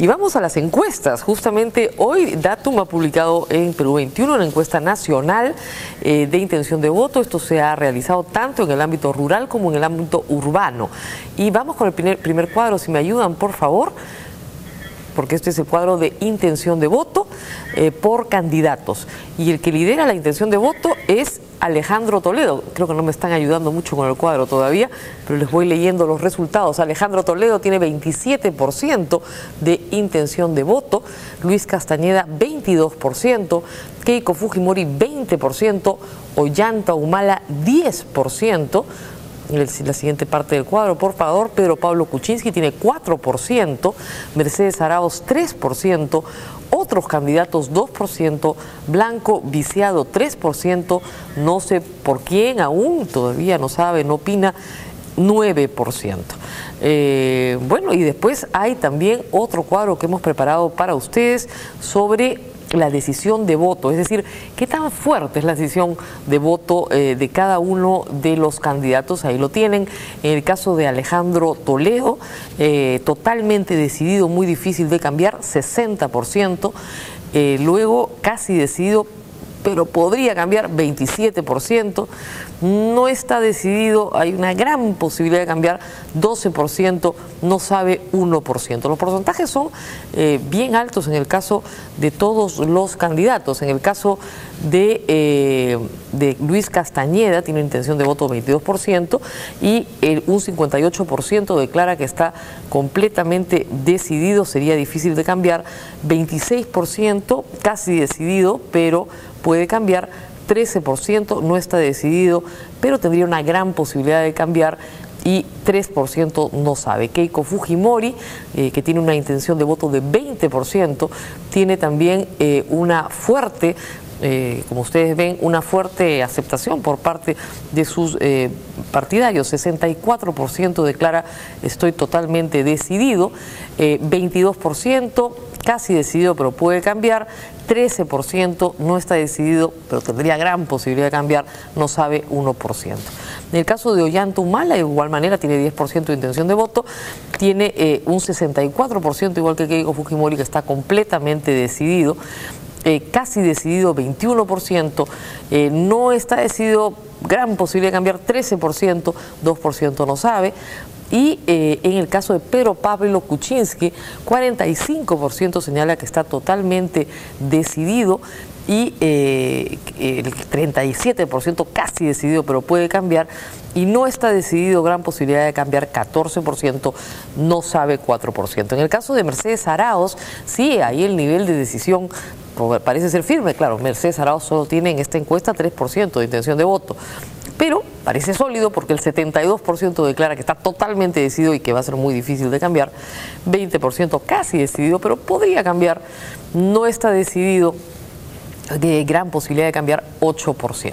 Y vamos a las encuestas. Justamente hoy Datum ha publicado en Perú 21 una encuesta nacional eh, de intención de voto. Esto se ha realizado tanto en el ámbito rural como en el ámbito urbano. Y vamos con el primer, primer cuadro, si me ayudan, por favor porque este es el cuadro de intención de voto eh, por candidatos. Y el que lidera la intención de voto es Alejandro Toledo. Creo que no me están ayudando mucho con el cuadro todavía, pero les voy leyendo los resultados. Alejandro Toledo tiene 27% de intención de voto, Luis Castañeda 22%, Keiko Fujimori 20%, Ollanta Humala 10%, la siguiente parte del cuadro, por favor. Pedro Pablo Kuczynski tiene 4%, Mercedes Arauz 3%, otros candidatos 2%, Blanco Viciado 3%, no sé por quién aún, todavía no sabe, no opina, 9%. Eh, bueno, y después hay también otro cuadro que hemos preparado para ustedes sobre la decisión de voto, es decir, qué tan fuerte es la decisión de voto eh, de cada uno de los candidatos, ahí lo tienen. En el caso de Alejandro Toledo, eh, totalmente decidido, muy difícil de cambiar, 60%. Eh, luego casi decidido pero podría cambiar 27%. No está decidido, hay una gran posibilidad de cambiar 12%, no sabe 1%. Los porcentajes son eh, bien altos en el caso de todos los candidatos. En el caso de, eh, Luis Castañeda, tiene intención de voto 22% y un 58% declara que está completamente decidido, sería difícil de cambiar, 26% casi decidido, pero puede cambiar, 13% no está decidido, pero tendría una gran posibilidad de cambiar y 3% no sabe. Keiko Fujimori, eh, que tiene una intención de voto de 20%, tiene también eh, una fuerte eh, como ustedes ven, una fuerte aceptación por parte de sus partidarios. 64% declara estoy totalmente decidido, 22% casi decidido pero puede cambiar, 13% no está decidido pero tendría gran posibilidad de cambiar, no sabe 1%. En el caso de Ollanta Humala, de igual manera, tiene 10% de intención de voto, tiene eh, un 64%, igual que Keiko Fujimori, que está completamente decidido. Eh, casi decidido 21%, eh, no está decidido, gran posibilidad de cambiar 13%, 2% no sabe. Y eh, en el caso de Pedro Pablo Kuczynski, 45% señala que está totalmente decidido y el 37% casi decidido, pero puede cambiar. Y no está decidido, gran posibilidad de cambiar 14%, no sabe 4%. En el caso de Mercedes Araos, sí, ahí el nivel de decisión parece ser firme, claro, Mercedes Arauz solo tiene en esta encuesta 3% de intención de voto, pero parece sólido porque el 72% declara que está totalmente decidido y que va a ser muy difícil de cambiar, 20% casi decidido, pero podría cambiar, no está decidido, de gran posibilidad de cambiar 8%.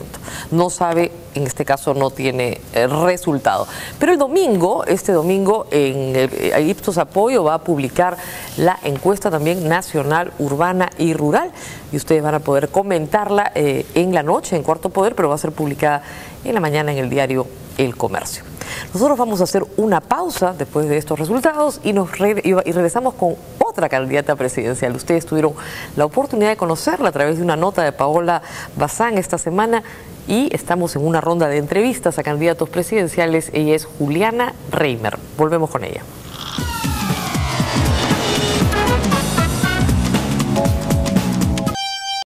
No sabe, en este caso no tiene eh, resultado. Pero el domingo, este domingo, en el, Ipsos Apoyo va a publicar la encuesta también nacional, urbana y rural. Y ustedes van a poder comentarla eh, en la noche, en Cuarto Poder, pero va a ser publicada en la mañana en el diario El Comercio. Nosotros vamos a hacer una pausa después de estos resultados y, nos y regresamos con otra candidata presidencial. Ustedes tuvieron la oportunidad de conocerla a través de una nota de Paola Bazán esta semana y estamos en una ronda de entrevistas a candidatos presidenciales. Ella es Juliana Reimer. Volvemos con ella.